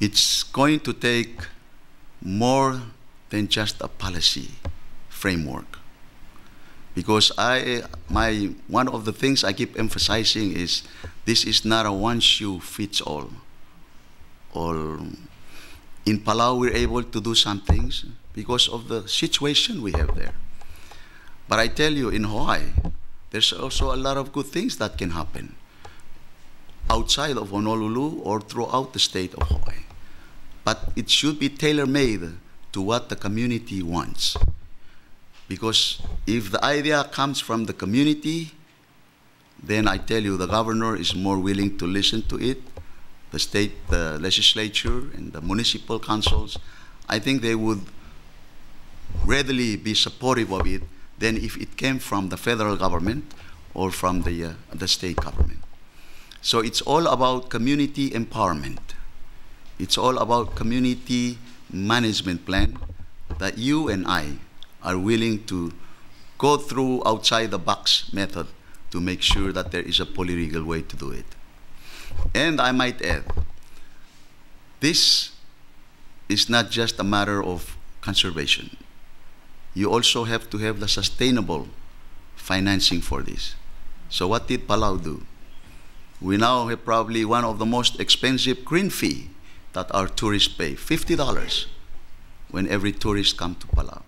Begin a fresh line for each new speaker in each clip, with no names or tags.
it's going to take more than just a policy framework. Because I, my, one of the things I keep emphasizing is this is not a one shoe fits all. Or in Palau, we're able to do some things because of the situation we have there. But I tell you, in Hawaii, there's also a lot of good things that can happen outside of Honolulu or throughout the state of Hawaii. But it should be tailor made to what the community wants. Because if the idea comes from the community, then I tell you the governor is more willing to listen to it. The state the legislature and the municipal councils, I think they would readily be supportive of it than if it came from the federal government or from the, uh, the state government. So it's all about community empowerment. It's all about community management plan that you and I are willing to go through outside the box method to make sure that there is a polylegal way to do it. And I might add, this is not just a matter of conservation. You also have to have the sustainable financing for this. So what did Palau do? We now have probably one of the most expensive green fee that our tourists pay, $50 when every tourist come to Palau.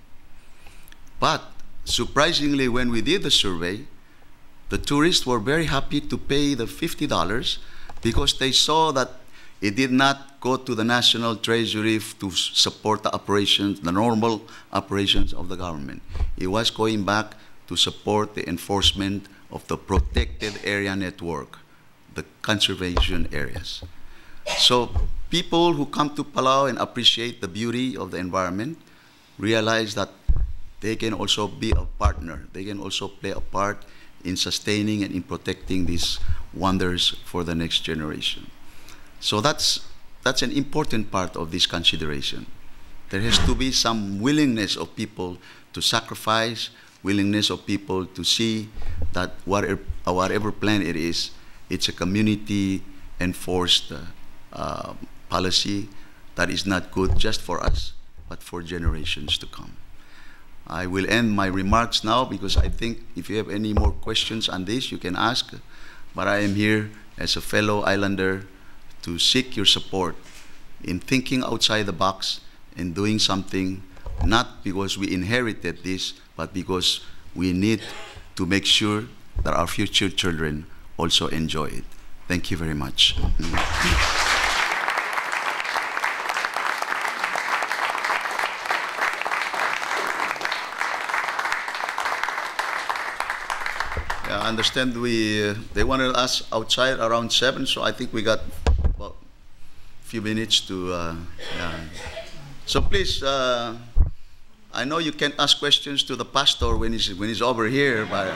But surprisingly, when we did the survey, the tourists were very happy to pay the $50 because they saw that it did not go to the national treasury to support the operations, the normal operations of the government. It was going back to support the enforcement of the protected area network, the conservation areas. So people who come to Palau and appreciate the beauty of the environment realize that they can also be a partner. They can also play a part in sustaining and in protecting these wonders for the next generation. So that's, that's an important part of this consideration. There has to be some willingness of people to sacrifice, willingness of people to see that whatever, whatever plan it is, it's a community enforced uh, policy that is not good just for us, but for generations to come. I will end my remarks now because I think if you have any more questions on this, you can ask. But I am here as a fellow islander to seek your support in thinking outside the box and doing something not because we inherited this, but because we need to make sure that our future children also enjoy it. Thank you very much. I understand we, uh, they wanted us outside around seven, so I think we got a few minutes to, uh, yeah. So please, uh, I know you can't ask questions to the pastor when he's, when he's over here, but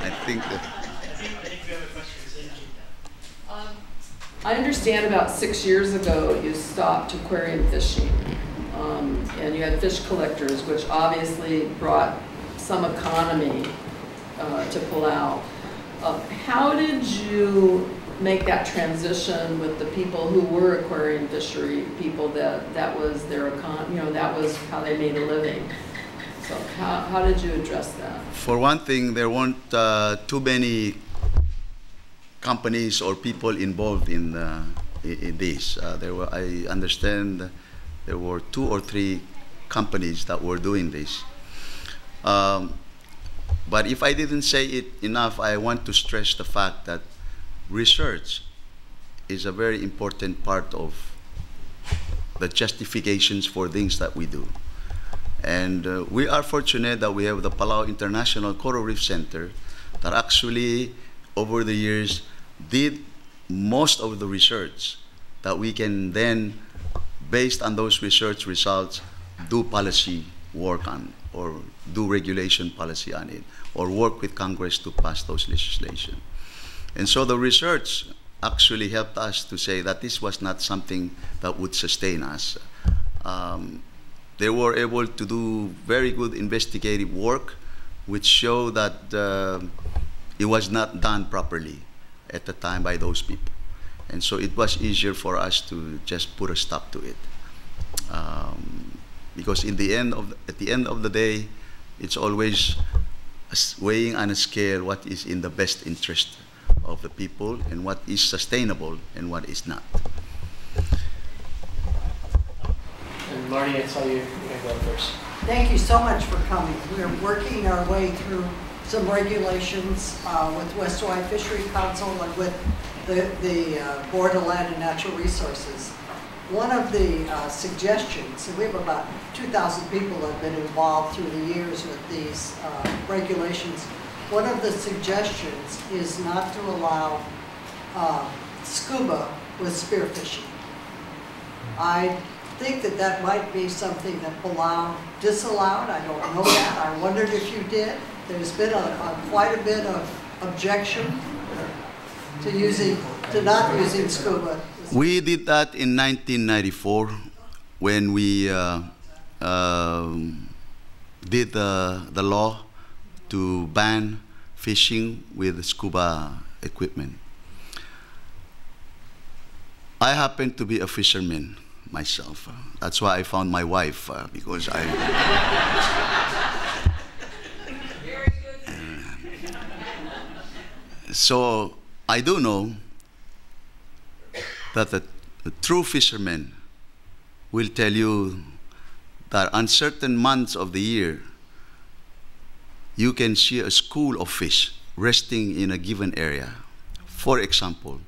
I think that.
I understand about six years ago you stopped aquarium fishing. Um, and you had fish collectors, which obviously brought some economy uh, to Palau. Uh, how did you make that transition with the people who were aquarium fishery people that that was their econ you know that was how they made a living so how, how did you address that
for one thing there weren't uh, too many companies or people involved in, uh, in this uh, there were i understand there were two or three companies that were doing this um, but if I didn't say it enough, I want to stress the fact that research is a very important part of the justifications for things that we do. And uh, we are fortunate that we have the Palau International Coral Reef Center that actually, over the years, did most of the research that we can then, based on those research results, do policy work on or do regulation policy on it or work with Congress to pass those legislation. And so the research actually helped us to say that this was not something that would sustain us. Um, they were able to do very good investigative work which showed that uh, it was not done properly at the time by those people. And so it was easier for us to just put a stop to it. Um, because in the end of at the end of the day, it's always weighing on a scale what is in the best interest of the people and what is sustainable and what is not.
And Marty, I saw you, you go first.
Thank you so much for coming. We're working our way through some regulations uh, with West Hawaii Fishery Council and with the, the uh, Board of Land and Natural Resources. One of the uh, suggestions, and we have about 2,000 people that have been involved through the years with these uh, regulations. One of the suggestions is not to allow uh, scuba with spearfishing. I think that that might be something that Palau disallowed. I don't know that. I wondered if you did. There's been a, a quite a bit of objection to using, to not using scuba
we did that in 1994 when we uh, uh, did the, the law to ban fishing with scuba equipment. I happen to be a fisherman myself. That's why I found my wife, uh, because I. so I do know that the, the true fisherman will tell you that on certain months of the year, you can see a school of fish resting in a given area. For example,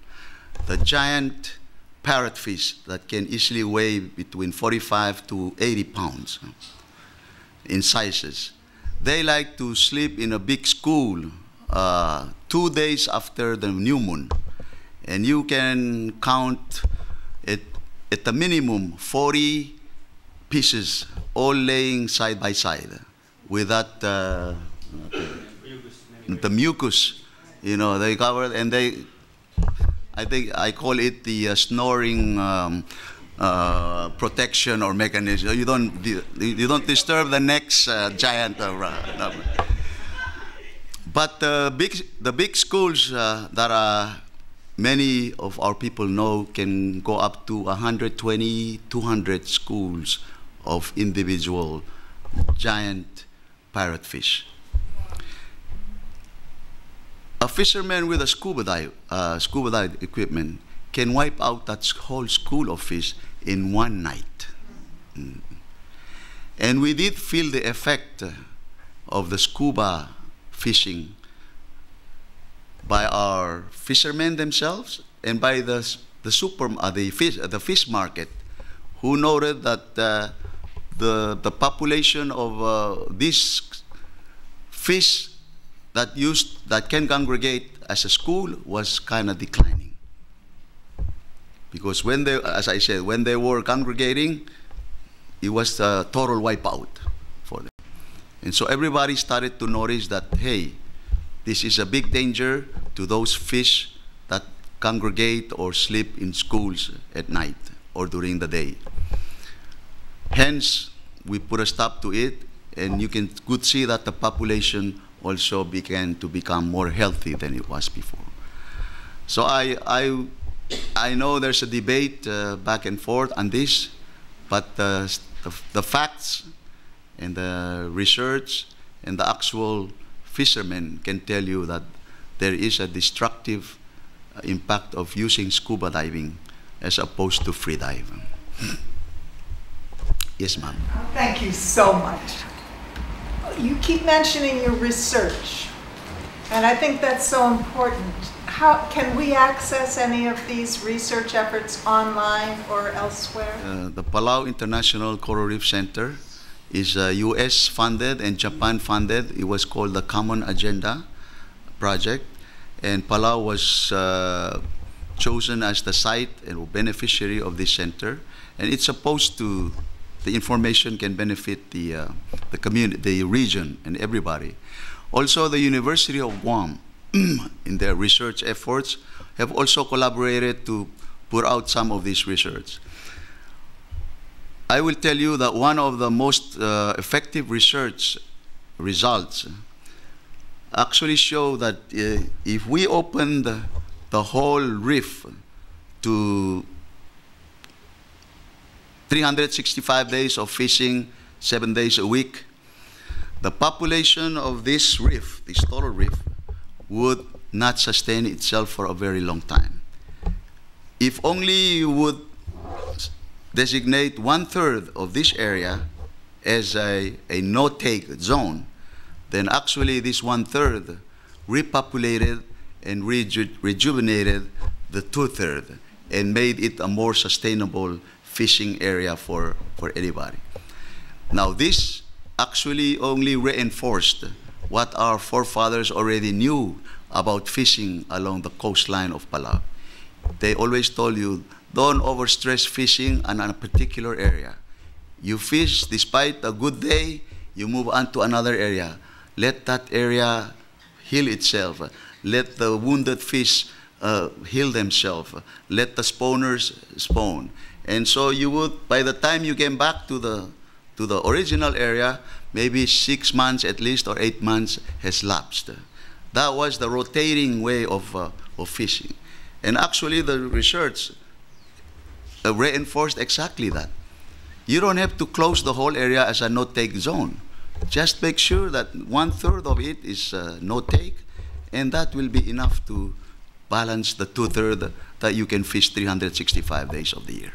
the giant parrotfish that can easily weigh between 45 to 80 pounds in sizes. They like to sleep in a big school uh, two days after the new moon. And you can count it at the minimum 40 pieces all laying side by side with that uh, the mucus you know they cover and they i think i call it the uh, snoring um, uh, protection or mechanism. You don't you don't disturb the next uh, giant uh, but the big the big schools uh, that are many of our people know can go up to 120, 200 schools of individual giant parrotfish. A fisherman with a scuba dive, uh, scuba dive equipment can wipe out that whole school of fish in one night. Mm. And we did feel the effect of the scuba fishing by our fishermen themselves and by the, the, super, uh, the, fish, uh, the fish market, who noted that uh, the, the population of uh, these fish that, used, that can congregate as a school was kind of declining. Because when they, as I said, when they were congregating, it was a total wipeout. And so everybody started to notice that, hey, this is a big danger to those fish that congregate or sleep in schools at night or during the day. Hence, we put a stop to it, and you can could see that the population also began to become more healthy than it was before. So I, I, I know there's a debate uh, back and forth on this, but the, the facts and the research and the actual fishermen can tell you that there is a destructive uh, impact of using scuba diving as opposed to free diving. yes, ma'am.
Thank you so much. You keep mentioning your research, and I think that's so important. How can we access any of these research efforts online or elsewhere?
Uh, the Palau International Coral Reef Center is uh, US funded and Japan funded. It was called the Common Agenda Project. And Palau was uh, chosen as the site and beneficiary of this center. And it's supposed to, the information can benefit the, uh, the community, the region, and everybody. Also, the University of Guam, in their research efforts, have also collaborated to put out some of this research. I will tell you that one of the most uh, effective research results actually show that uh, if we open the, the whole reef to 365 days of fishing, seven days a week, the population of this reef, this coral reef, would not sustain itself for a very long time. If only you would designate one third of this area as a, a no take zone, then actually this one third repopulated and reju- rejuvenated the two third and made it a more sustainable fishing area for, for anybody. Now, this actually only reinforced what our forefathers already knew about fishing along the coastline of Palau. They always told you don't overstress fishing on a particular area. You fish despite a good day, you move on to another area. Let that area heal itself. Let the wounded fish uh, heal themselves. Let the spawners spawn. And so you would, by the time you came back to the to the original area, maybe six months at least or eight months has lapsed. That was the rotating way of, uh, of fishing. And actually, the research reinforced exactly that. You don't have to close the whole area as a no take zone. Just make sure that one third of it is uh, no take, and that will be enough to balance the two thirds that you can fish 365 days of the year.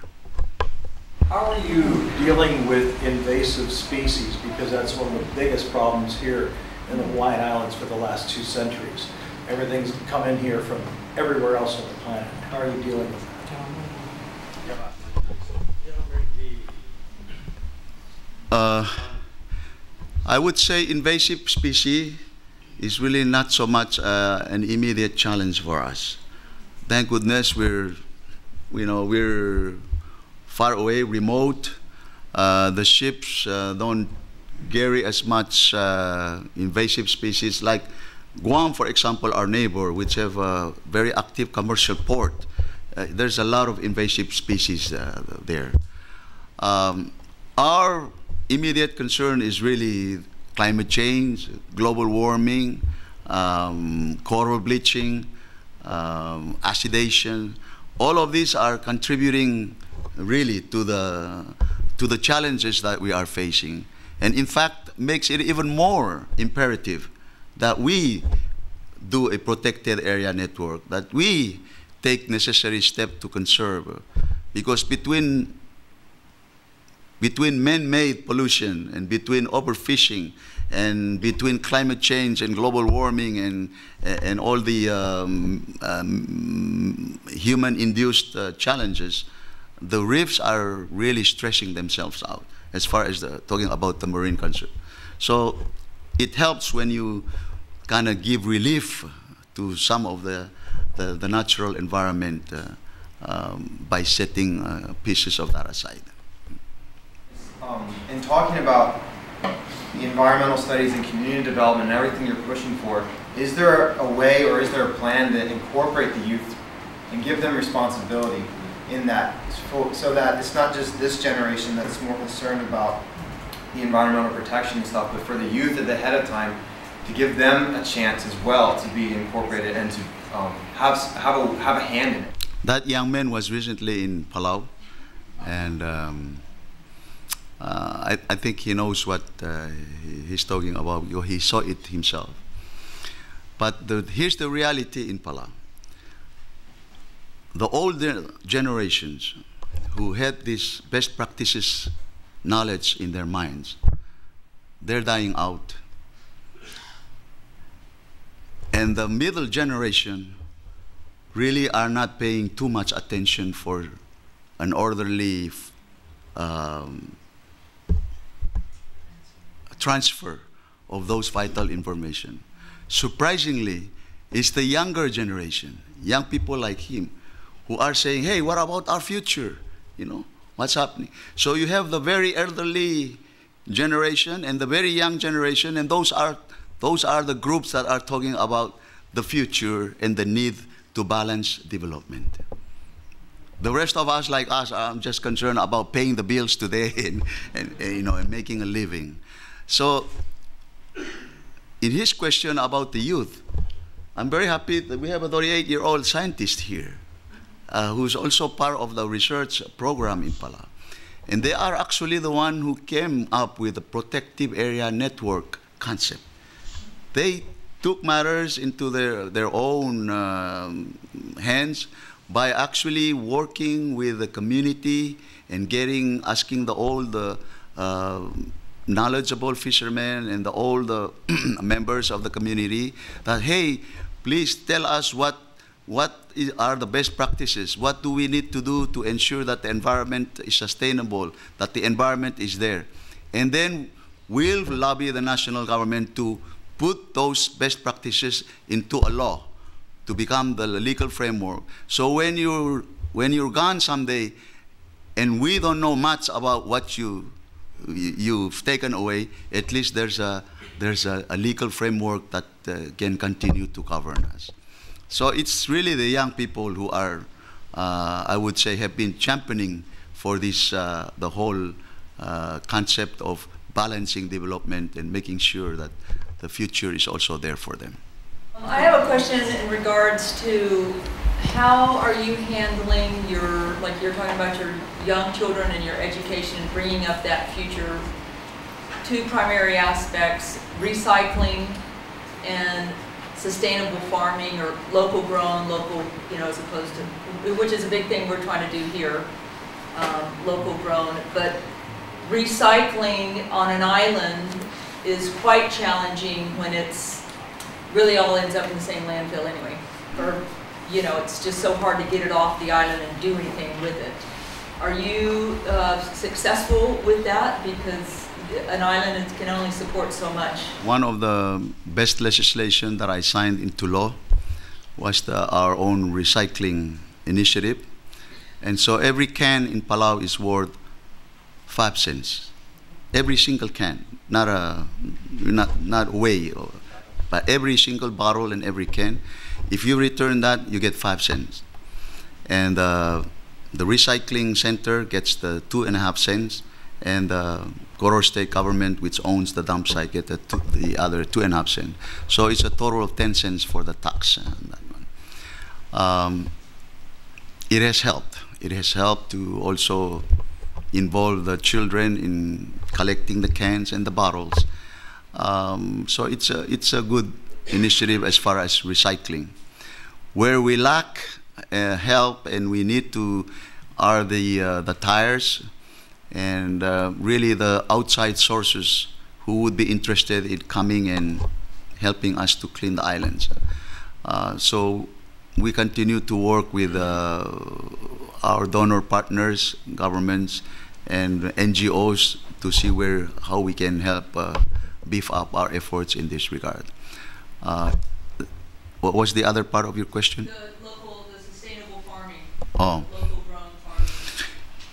How are you dealing with invasive species? Because that's one of the biggest problems here in the Hawaiian Islands for the last two centuries. Everything's come in here from everywhere else on the planet. How are you dealing with
Uh, I would say invasive species is really not so much uh, an immediate challenge for us. Thank goodness we're, you know, we're far away, remote. Uh, the ships uh, don't carry as much uh, invasive species like Guam, for example, our neighbor, which have a very active commercial port. Uh, there's a lot of invasive species there. Um, our immediate concern is really climate change, global warming, um, coral bleaching, um, acidation. All of these are contributing really to the, to the challenges that we are facing. And in fact, makes it even more imperative that we do a protected area network, that we take necessary steps to conserve. Because between between man-made pollution and between overfishing and between climate change and global warming and and all the um, um, human-induced uh, challenges, the reefs are really stressing themselves out as far as the, talking about the marine concern. So it helps when you kind of give relief to some of the, the, the natural environment uh, um, by setting uh, pieces of that aside.
Um, in talking about the environmental studies and community development and everything you're pushing for, is there a way or is there a plan to incorporate the youth and give them responsibility in that so, that it's not just this generation that's more concerned about the environmental protection and stuff, but for the youth at the head of time to give them a chance as well to be incorporated and to um, have, have, a, have a hand in it.
That young man was recently in Palau, and um, I, I, think he knows what uh, he's talking about. He saw it himself. But the, here's the reality in Palau. The older generations who had this best practices knowledge in their minds, they're dying out. And the middle generation really are not paying too much attention for an orderly um, transfer of those vital information. Surprisingly, it's the younger generation, young people like him, who are saying, hey, what about our future? You know, what's happening? So you have the very elderly generation and the very young generation, and those are, those are the groups that are talking about the future and the need to balance development. The rest of us, like us, are just concerned about paying the bills today and, and, and, you know, and making a living. So, in his question about the youth, I'm very happy that we have a 38-year-old scientist here. uh, who's also part of the research program in Palau. And they are actually the one who came up with the protective area network concept. They took matters into their, their own um, hands by actually working with the community and getting, asking the all the uh, knowledgeable fishermen and the, all the members of the community that, hey, please tell us what, what is, are the best practices? What do we need to do to ensure that the environment is sustainable, that the environment is there? And then we'll lobby the national government to put those best practices into a law to become the legal framework. So when you're, when you're gone someday and we don't know much about what you, you've taken away, at least there's a, there's a, a legal framework that uh, can continue to govern us. So it's really the young people who are, uh, I would say, have been championing for this, uh, the whole uh, concept of balancing development and making sure that the future is also there for them.
I have a question in regards to how are you handling your, like you're talking about your young children and your education, and bringing up that future. Two primary aspects, recycling and sustainable farming or local grown, local, you know, as opposed to, which is a big thing we're trying to do here, um, local grown. But recycling on an island is quite challenging when it's really all ends up in the same landfill anyway. Or, you know, it's just so hard to get it off the island and do anything with it. Are you uh, successful with that? Because an island can only support so much.
One of the best legislation that I signed into law was the, our own recycling initiative. And so every can in Palau is worth five cents. Every single can, not a, not, not way, or- but every single bottle and every can. If you return that, you get five cents. And uh, the recycling center gets the two and a half cents, and the Koror State government, which owns the dump site, get the, the other two and a half cents. So it's a total of 10 cents for the tax on that one. Um, it has helped. It has helped to also involve the children in collecting the cans and the bottles. Um, so it's a, it's a good initiative as far as recycling. Where we lack uh, help and we need to are the, uh, the tires and uh, really the outside sources who would be interested in coming and helping us to clean the islands. Uh, so we continue to work with uh, our donor partners, governments, and NGOs to see where how we can help uh, beef up our efforts in this regard. Uh, what was the other part of your question?
The local, the sustainable farming,
Oh.
local grown farming.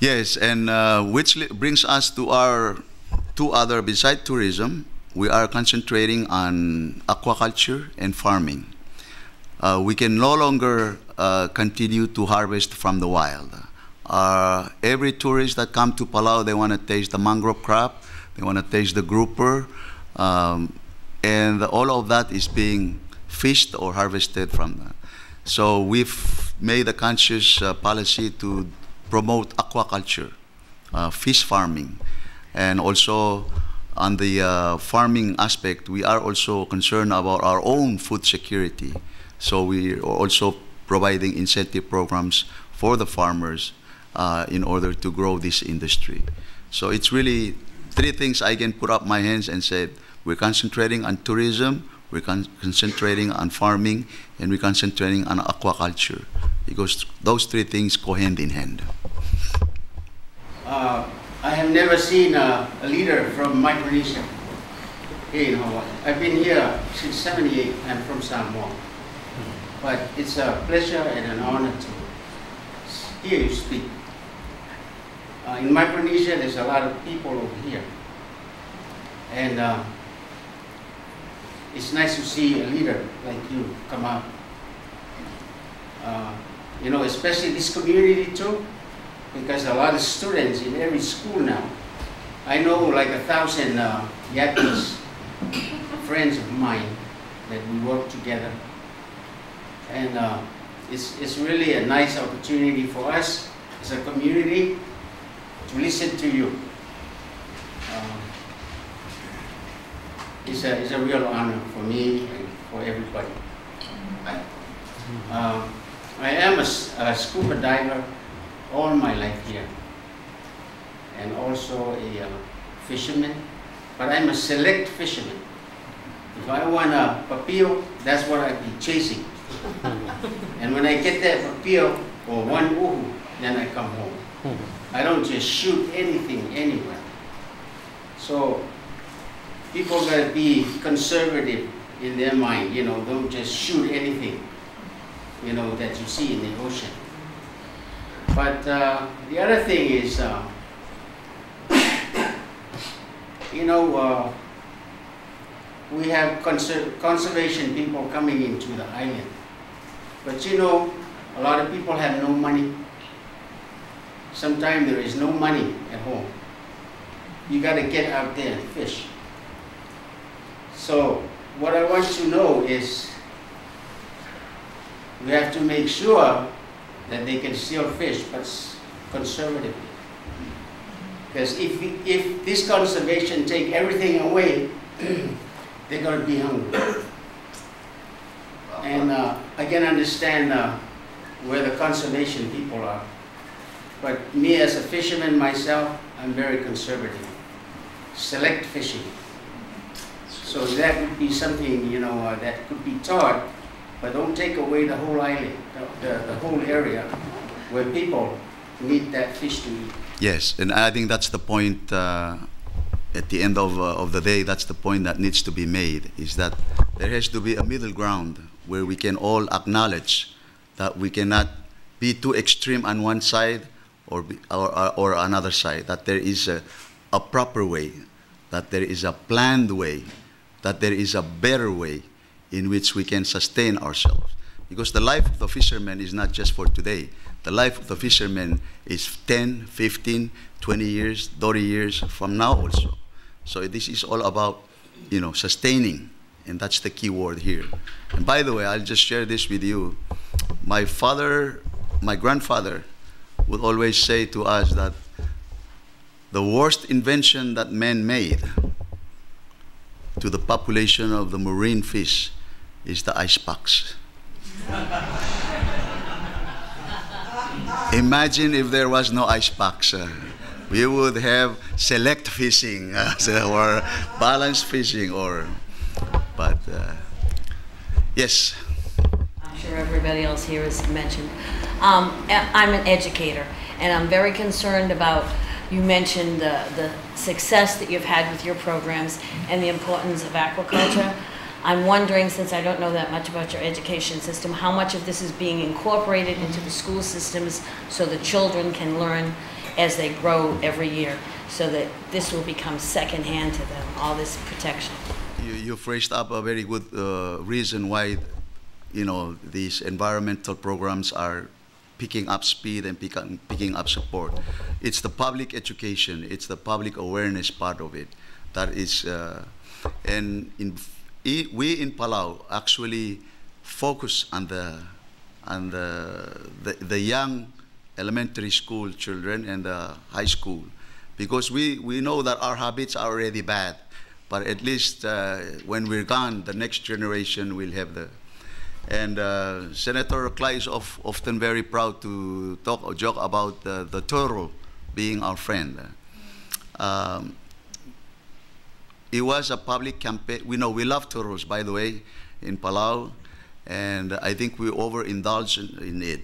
Yes, and uh, which brings us to our two other, beside tourism, we are concentrating on aquaculture and farming. Uh, we can no longer uh, continue to harvest from the wild. Uh, every tourist that come to Palau, they want to taste the mangrove crab, they want to taste the grouper, um, and all of that is being fished or harvested from the, so we've made a conscious uh, policy to promote aquaculture, uh, fish farming, and also on the uh, farming aspect, we are also concerned about our own food security. So we are also providing incentive programs for the farmers uh, in order to grow this industry. So it's really three things I can put up my hands and say we're concentrating on tourism, we're con- concentrating on farming, and we're concentrating on aquaculture because those three things go hand in hand.
Uh, I have never seen a, a leader from Micronesia here in Hawaii. I've been here since 78. I'm from Samoa. But it's a pleasure and an honor to hear you speak. Uh, in Micronesia, there's a lot of people over here. And uh, it's nice to see a leader like you come out. Uh, you know, especially this community too because a lot of students in every school now. I know like a thousand uh, Japanese friends of mine that we work together. And uh, it's, it's really a nice opportunity for us as a community to listen to you. Um, it's, a, it's a real honor for me and for everybody. Um, I am a scuba diver all my life here, and also a uh, fisherman, but I'm a select fisherman. If I want a papio, that's what I'd be chasing. and when I get that papio or one uhu, then I come home. I don't just shoot anything anywhere. So people gotta be conservative in their mind, you know, don't just shoot anything, you know, that you see in the ocean. But uh, the other thing is, uh, you know, uh, we have conser- conservation people coming into the island. But you know, a lot of people have no money. Sometimes there is no money at home. You got to get out there and fish. So, what I want to know is we have to make sure that they can still fish, but conservatively. Because if, if this conservation take everything away, they're going to be hungry. And uh, I can understand uh, where the conservation people are. But me as a fisherman myself, I'm very conservative. Select fishing. So that would be something, you know, uh, that could be taught, but don't take away the whole island, the, the, the whole area where people need that fish to eat.
Yes, and I think that's the point. Uh, at the end of, uh, of the day, that's the point that needs to be made. Is that there has to be a middle ground where we can all acknowledge that we cannot be too extreme on one side or or, or another side. That there is a, a proper way, that there is a planned way, that there is a better way in which we can sustain ourselves. Because the life of the fisherman is not just for today. The life of the fisherman is 10, 15, 20 years, 30 years from now also. So this is all about, you know, sustaining, and that's the key word here. And by the way, I'll just share this with you. My father, my grandfather, would always say to us that the worst invention that man made to the population of the marine fish is the ice box. Imagine if there was no ice box. uh, we would have select fishing uh, or balance fishing or, but uh, yes,
I'm sure everybody else here has mentioned. Um, I'm an educator, and I'm very concerned about, you mentioned the, the success that you've had with your programs and the importance of aquaculture. I'm wondering, since I don't know that much about your education system, how much of this is being incorporated into the school systems so the children can learn as they grow every year, so that this will become secondhand to them, all this protection.
you, you've up a very good uh, reason why, you know, these environmental programs are picking up speed and pick up, picking up support. It's the public education, it's the public awareness part of it that is, uh, and in, we in Palau actually focus on the on the, the the young elementary school children and the high school because we, we know that our habits are already bad but at least uh, when we're gone the next generation will have the and uh, Senator Clay is of, often very proud to talk or joke about the, the turtle being our friend. Um, it was a public campaign. We know we love turtles, by the way, in Palau, and I think we overindulge in, in it.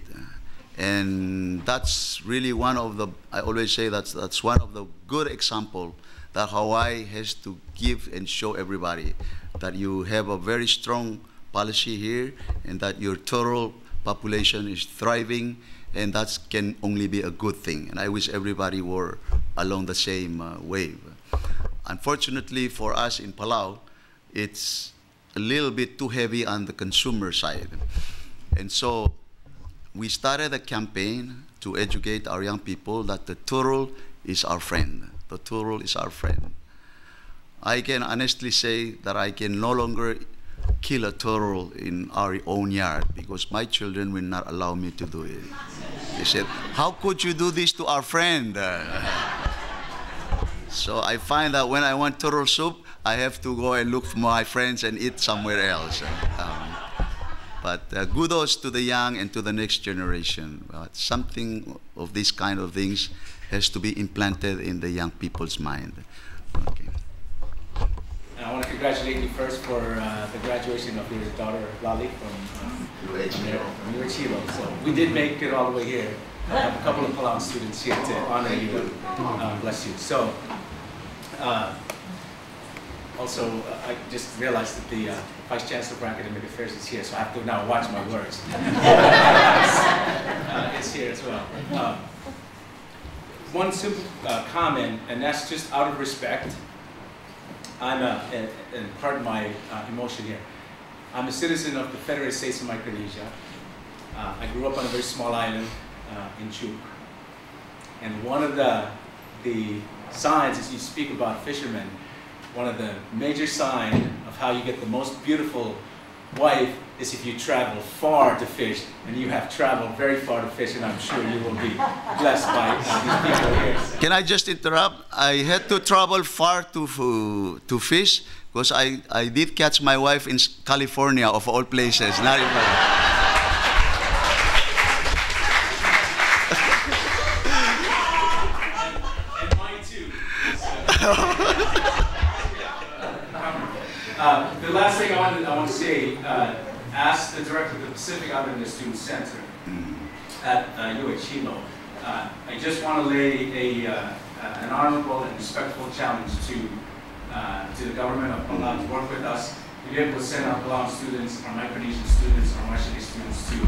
And that's really one of the, I always say that's, that's one of the good example that Hawaii has to give and show everybody that you have a very strong policy here and that your turtle population is thriving and that can only be a good thing. And I wish everybody were along the same uh, wave. Unfortunately for us in Palau, it's a little bit too heavy on the consumer side. And so we started a campaign to educate our young people that the turtle is our friend. The turtle is our friend. I can honestly say that I can no longer kill a turtle in our own yard because my children will not allow me to do it. They said, How could you do this to our friend? so I find that when I want turtle soup, I have to go and look for my friends and eat somewhere else. Um, but uh, kudos to the young and to the next generation. Uh, something of this kind of things has to be implanted in the young people's mind. Okay.
And I want to congratulate you first for uh, the graduation of your daughter Lali from uh,
UH
from there, from Hilo. So we did make it all the way here. I have a couple of Palau students here to honor you. Uh, bless you. So. Uh, also, uh, I just realized that the uh, Vice Chancellor for Academic Affairs is here, so I have to now watch my words. uh, is here as well. Um, one simple uh, comment, and that's just out of respect. I'm a, and, and pardon my uh, emotion here. I'm a citizen of the Federated States of Micronesia. Uh, I grew up on a very small island uh, in Chuuk. And one of the, the signs as you speak about fishermen, one of the major signs of how you get the most beautiful wife is if you travel far to fish, and you have traveled very far to fish, and I'm sure you will be blessed by these people here.
Can I just interrupt? I had to travel far to to fish because I, I did catch my wife in California, of all places. Not even.
Uh, the last thing I want to, I want to say, uh, ask the director of the Pacific Islander Student Center at uh, UH Hilo. Uh, I just want to lay a, uh, an honorable and respectful challenge to, uh, to the government of Palau to work with us. To be able to send our Palau students, our Micronesian students, our Marshallese students to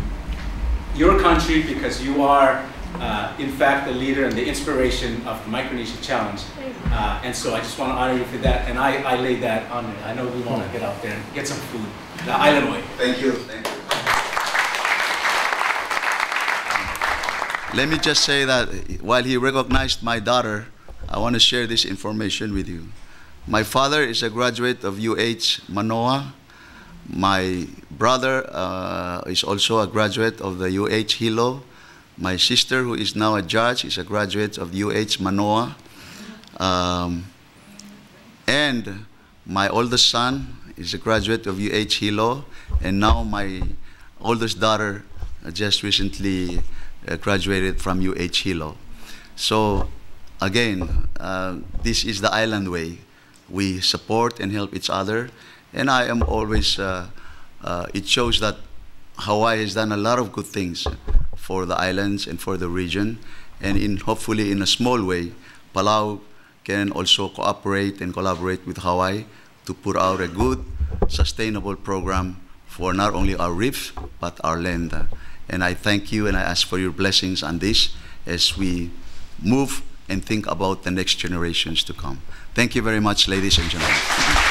your country because you are, uh, in fact, the leader and the inspiration of the Micronesia Challenge. Uh, and so I just want to honor you for that. And I, I lay that on you. I know we want to get out there and get some food. The island way.
Thank you. Thank you. Let me just say that while he recognized my daughter, I want to share this information with you. My father is a graduate of UH Manoa. My brother uh, is also a graduate of the UH Hilo. My sister, who is now a judge, is a graduate of UH Manoa. Um, and my oldest son is a graduate of UH Hilo. And now my oldest daughter just recently uh, graduated from UH Hilo. So again, uh, this is the island way. We support and help each other. And I am always, uh, uh, it shows that Hawaii has done a lot of good things for the islands and for the region. And in hopefully in a small way, Palau can also cooperate and collaborate with Hawaii to put out a good, sustainable program for not only our reef, but our land. And I thank you and I ask for your blessings on this as we move and think about the next generations to come. Thank you very much, ladies and gentlemen.